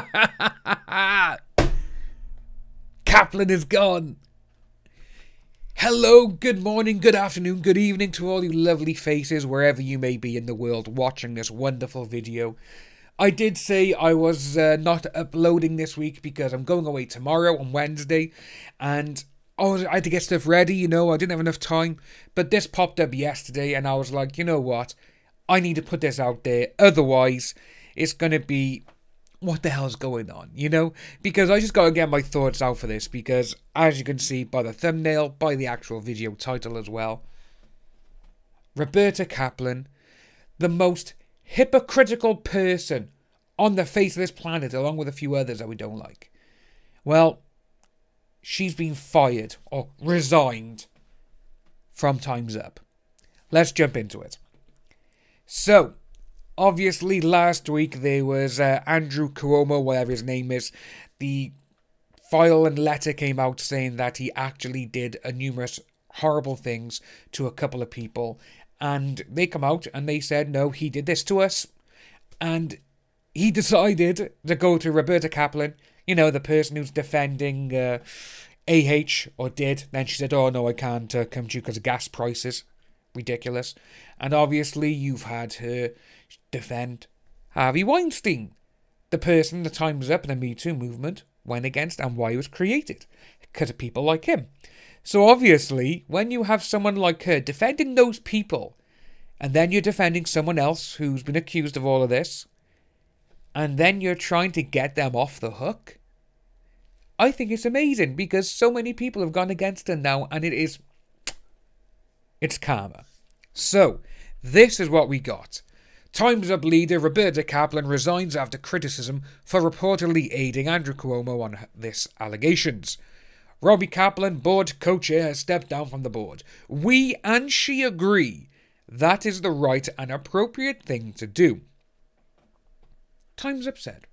Kaplan is gone. Hello, good morning, good afternoon, good evening to all you lovely faces wherever you may be in the world watching this wonderful video. I did say I was uh, not uploading this week because I'm going away tomorrow on Wednesday and I had to get stuff ready, you know, I didn't have enough time. But this popped up yesterday and I was like, you know what? I need to put this out there. Otherwise, it's going to be what the hell's going on, you know? Because I just got to get my thoughts out for this because, as you can see by the thumbnail, by the actual video title as well, Roberta Kaplan, the most hypocritical person on the face of this planet, along with a few others that we don't like. Well, she's been fired or resigned from Time's Up. Let's jump into it. So, obviously last week there was uh, Andrew Cuomo, whatever his name is, the file and letter came out saying that he actually did a numerous horrible things to a couple of people. And they come out and they said no he did this to us. And he decided to go to Roberta Kaplan you know the person who's defending uh, AH or did. Then she said oh no I can't uh, come to you because of gas prices. Ridiculous. And obviously you've had her defend Harvey Weinstein, the person the Time's Up and the Me Too movement went against and why it was created, because of people like him. So obviously, when you have someone like her defending those people, and then you're defending someone else who's been accused of all of this, and then you're trying to get them off the hook, I think it's amazing because so many people have gone against her now, and it is. It's karma. So, this is what we got. Time's Up leader Roberta Kaplan resigns after criticism for reportedly aiding Andrew Cuomo on this allegations. Robbie Kaplan, board co-chair, has stepped down from the board. We and she agree that is the right and appropriate thing to do. Time's Up said.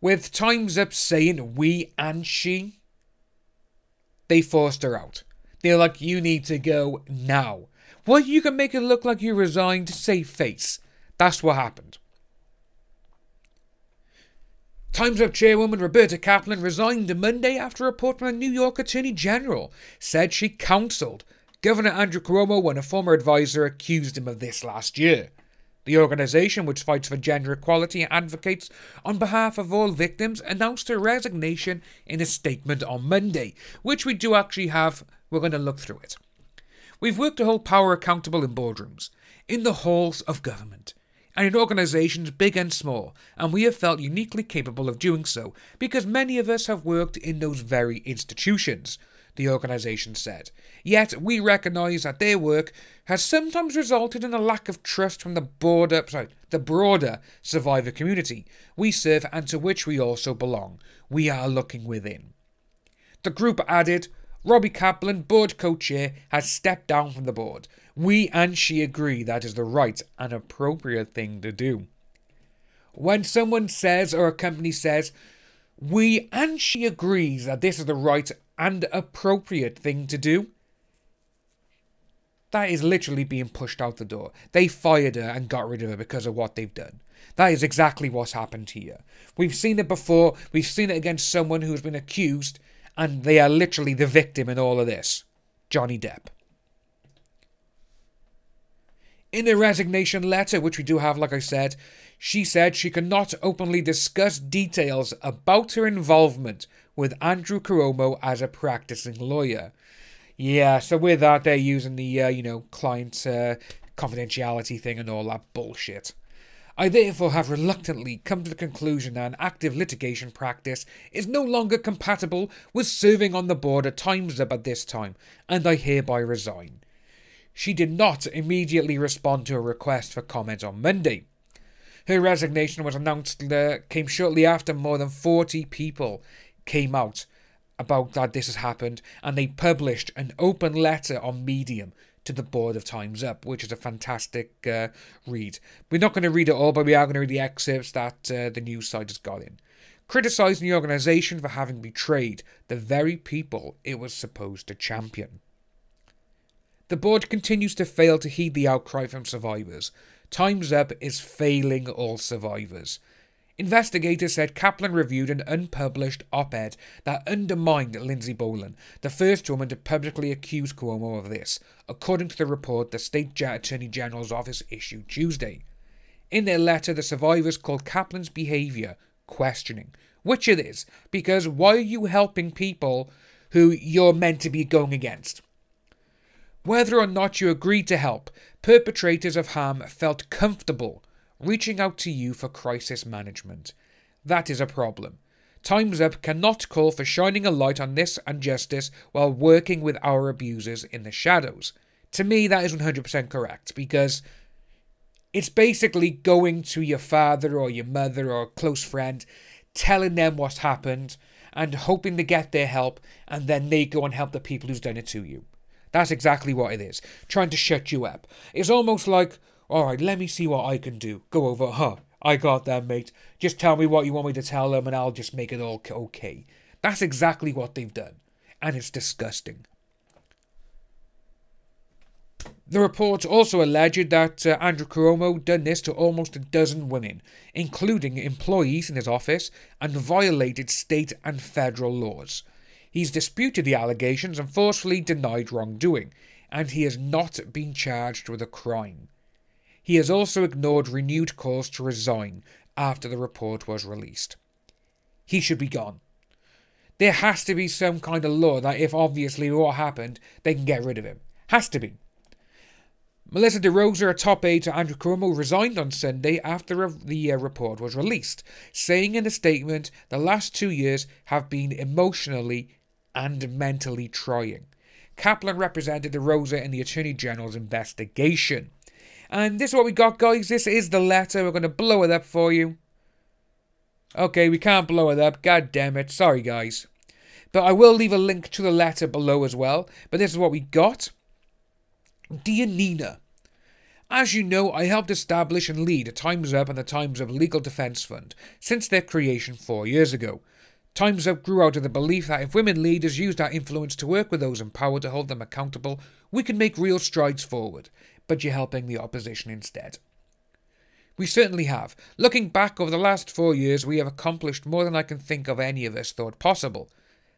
With Time's Up saying we and she, they forced her out. They're like, you need to go now. Well, you can make it look like you resigned, to save face. That's what happened. Times Up chairwoman Roberta Kaplan resigned on Monday after a report from the New York Attorney General said she counselled Governor Andrew Cuomo when a former advisor accused him of this last year. The organisation, which fights for gender equality and advocates on behalf of all victims, announced her resignation in a statement on Monday, which we do actually have. We're going to look through it. We've worked to hold power accountable in boardrooms, in the halls of government, and in organisations big and small, and we have felt uniquely capable of doing so because many of us have worked in those very institutions, the organisation said. Yet we recognise that their work has sometimes resulted in a lack of trust from the broader, sorry, the broader survivor community we serve and to which we also belong. We are looking within. The group added, Robbie Kaplan, board co chair, has stepped down from the board. We and she agree that is the right and appropriate thing to do. When someone says or a company says, we and she agrees that this is the right and appropriate thing to do, that is literally being pushed out the door. They fired her and got rid of her because of what they've done. That is exactly what's happened here. We've seen it before. We've seen it against someone who's been accused and they are literally the victim in all of this Johnny Depp. In a resignation letter, which we do have, like I said, she said she cannot openly discuss details about her involvement with Andrew Cuomo as a practicing lawyer. Yeah, so with that, they're using the, uh, you know, client uh, confidentiality thing and all that bullshit. I therefore have reluctantly come to the conclusion that an active litigation practice is no longer compatible with serving on the board at Times Up at this time, and I hereby resign. She did not immediately respond to a request for comment on Monday. Her resignation was announced uh, came shortly after more than 40 people came out about that this has happened, and they published an open letter on Medium to the board of Times Up, which is a fantastic uh, read. We're not going to read it all, but we are going to read the excerpts that uh, the news site has got in. Criticising the organisation for having betrayed the very people it was supposed to champion. The board continues to fail to heed the outcry from survivors. Time's Up is failing all survivors. Investigators said Kaplan reviewed an unpublished op ed that undermined Lindsey Boylan, the first woman to publicly accuse Cuomo of this, according to the report the state attorney general's office issued Tuesday. In their letter, the survivors called Kaplan's behaviour questioning, which it is, because why are you helping people who you're meant to be going against? Whether or not you agreed to help, perpetrators of harm felt comfortable reaching out to you for crisis management. That is a problem. Time's Up cannot call for shining a light on this injustice while working with our abusers in the shadows. To me, that is 100% correct because it's basically going to your father or your mother or a close friend, telling them what's happened and hoping to get their help, and then they go and help the people who's done it to you. That's exactly what it is. Trying to shut you up. It's almost like, all right, let me see what I can do. Go over, huh? I got that, mate. Just tell me what you want me to tell them, and I'll just make it all okay. That's exactly what they've done, and it's disgusting. The report also alleged that uh, Andrew Cuomo done this to almost a dozen women, including employees in his office, and violated state and federal laws. He's disputed the allegations and forcefully denied wrongdoing, and he has not been charged with a crime. He has also ignored renewed calls to resign after the report was released. He should be gone. There has to be some kind of law that if obviously what happened, they can get rid of him. Has to be. Melissa DeRosa, a top aide to Andrew Cuomo, resigned on Sunday after the uh, report was released, saying in a statement, The last two years have been emotionally and mentally trying. Kaplan represented DeRosa in the Attorney General's investigation. And this is what we got, guys. This is the letter. We're going to blow it up for you. Okay, we can't blow it up. God damn it. Sorry, guys. But I will leave a link to the letter below as well. But this is what we got. Dear Nina, as you know, I helped establish and lead a Time's Up and the Time's Up Legal Defence Fund since their creation four years ago. Time's Up grew out of the belief that if women leaders used our influence to work with those in power to hold them accountable, we could make real strides forward but you're helping the opposition instead. We certainly have. Looking back over the last four years, we have accomplished more than I can think of any of us thought possible.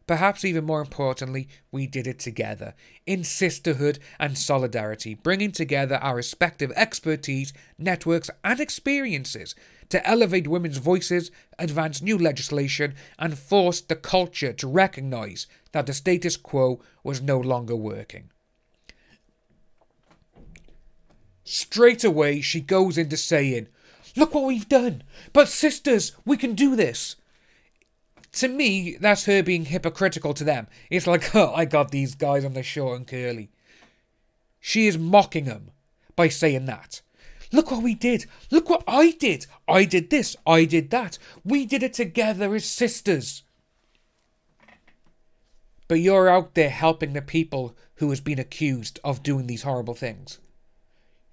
Perhaps even more importantly, we did it together, in sisterhood and solidarity, bringing together our respective expertise, networks, and experiences to elevate women's voices, advance new legislation, and force the culture to recognise that the status quo was no longer working. Straight away, she goes into saying, Look what we've done! But sisters, we can do this! To me, that's her being hypocritical to them. It's like, oh, I got these guys on the short and curly. She is mocking them by saying that. Look what we did. Look what I did. I did this. I did that. We did it together as sisters. But you're out there helping the people who has been accused of doing these horrible things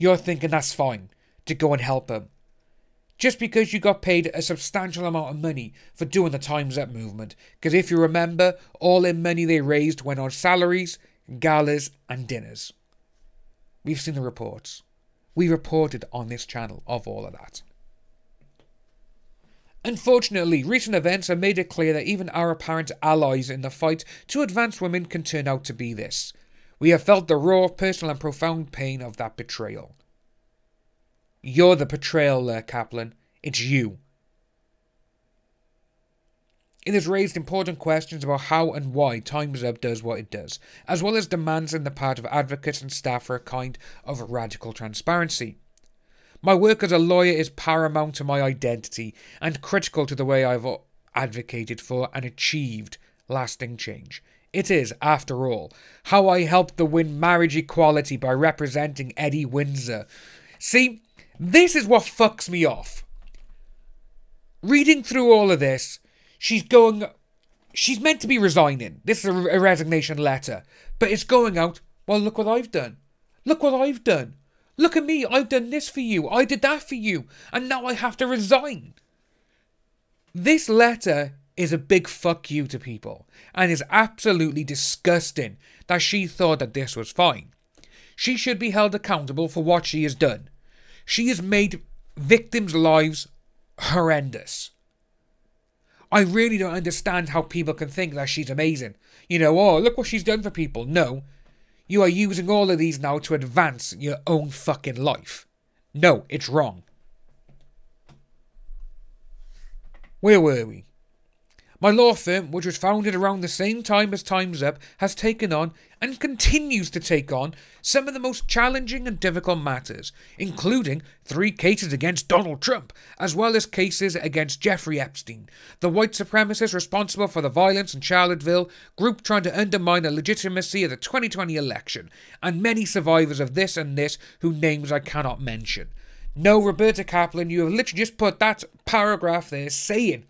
you're thinking that's fine to go and help them. Just because you got paid a substantial amount of money for doing the Time's Up movement. Because if you remember, all the money they raised went on salaries, galas, and dinners. We've seen the reports. We reported on this channel of all of that. Unfortunately, recent events have made it clear that even our apparent allies in the fight to advance women can turn out to be this we have felt the raw, personal, and profound pain of that betrayal. You're the betrayal, uh, Kaplan. It's you. It has raised important questions about how and why Time's Up does what it does, as well as demands on the part of advocates and staff for a kind of radical transparency. My work as a lawyer is paramount to my identity and critical to the way I've advocated for and achieved lasting change. It is, after all, how I helped the win marriage equality by representing Edie Windsor. See, this is what fucks me off. Reading through all of this, she's going. She's meant to be resigning. This is a, a resignation letter. But it's going out, well, look what I've done. Look what I've done. Look at me, I've done this for you. I did that for you. And now I have to resign. This letter is a big fuck you to people and is absolutely disgusting that she thought that this was fine. She should be held accountable for what she has done. She has made victims' lives horrendous. I really don't understand how people can think that she's amazing. You know, oh, look what she's done for people. No. You are using all of these now to advance your own fucking life. No, it's wrong. Where were we? My law firm, which was founded around the same time as Time's Up, has taken on, and continues to take on, some of the most challenging and difficult matters, including three cases against Donald Trump, as well as cases against Jeffrey Epstein, the white supremacist responsible for the violence in Charlottesville, group trying to undermine the legitimacy of the 2020 election, and many survivors of this and this whose names I cannot mention. No, Roberta Kaplan, you have literally just put that paragraph there saying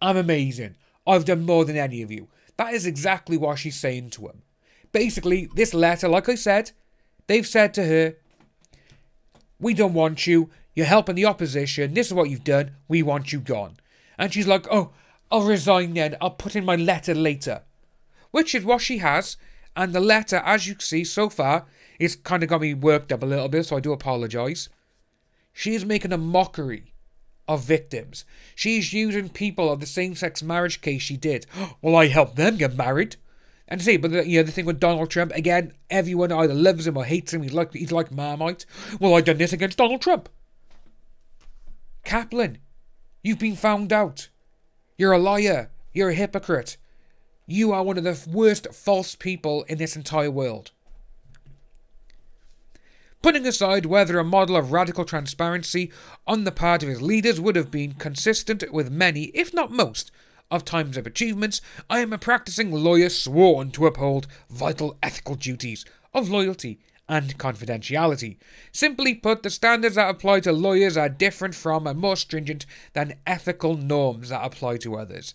I'm amazing. I've done more than any of you. That is exactly what she's saying to him. Basically, this letter, like I said, they've said to her, We don't want you. You're helping the opposition. This is what you've done. We want you gone. And she's like, Oh, I'll resign then. I'll put in my letter later. Which is what she has. And the letter, as you see so far, it's kind of got me worked up a little bit, so I do apologise. She is making a mockery of victims. She's using people of the same sex marriage case she did. Well, I helped them get married. And see, but the, you know the thing with Donald Trump again, everyone either loves him or hates him. He's like he's like Marmite. Well, I done this against Donald Trump. Kaplan, you've been found out. You're a liar. You're a hypocrite. You are one of the worst false people in this entire world. Putting aside whether a model of radical transparency on the part of his leaders would have been consistent with many, if not most, of Time's Up achievements, I am a practicing lawyer sworn to uphold vital ethical duties of loyalty and confidentiality. Simply put, the standards that apply to lawyers are different from and more stringent than ethical norms that apply to others.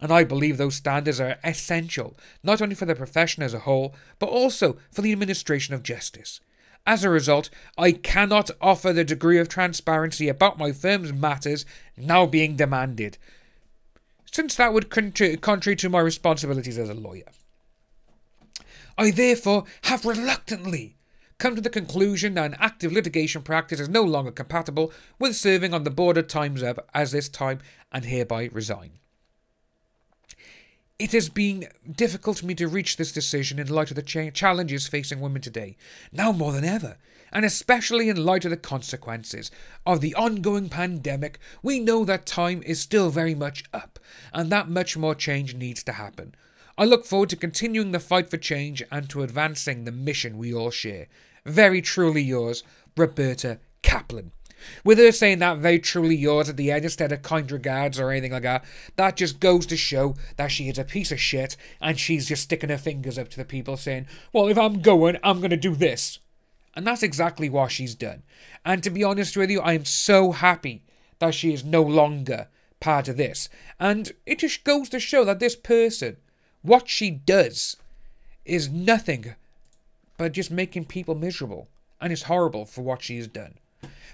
And I believe those standards are essential, not only for the profession as a whole, but also for the administration of justice. As a result, I cannot offer the degree of transparency about my firm's matters now being demanded, since that would contrary to my responsibilities as a lawyer. I therefore have reluctantly come to the conclusion that an active litigation practice is no longer compatible with serving on the board of Times Up as this time and hereby resign. It has been difficult for me to reach this decision in light of the cha- challenges facing women today, now more than ever, and especially in light of the consequences of the ongoing pandemic. We know that time is still very much up, and that much more change needs to happen. I look forward to continuing the fight for change and to advancing the mission we all share. Very truly yours, Roberta Kaplan. With her saying that very truly yours at the end instead of kind regards or anything like that, that just goes to show that she is a piece of shit and she's just sticking her fingers up to the people saying, well, if I'm going, I'm going to do this. And that's exactly what she's done. And to be honest with you, I am so happy that she is no longer part of this. And it just goes to show that this person, what she does, is nothing but just making people miserable. And it's horrible for what she has done.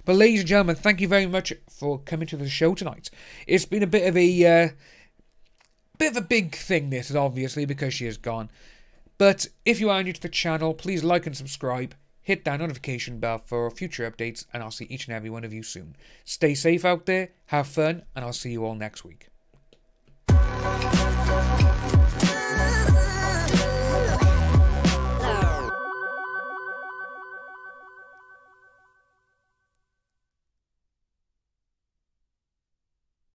But ladies and gentlemen, thank you very much for coming to the show tonight. It's been a bit of a uh, bit of a big thing. This is obviously because she is gone. But if you are new to the channel, please like and subscribe. Hit that notification bell for future updates, and I'll see each and every one of you soon. Stay safe out there, have fun, and I'll see you all next week.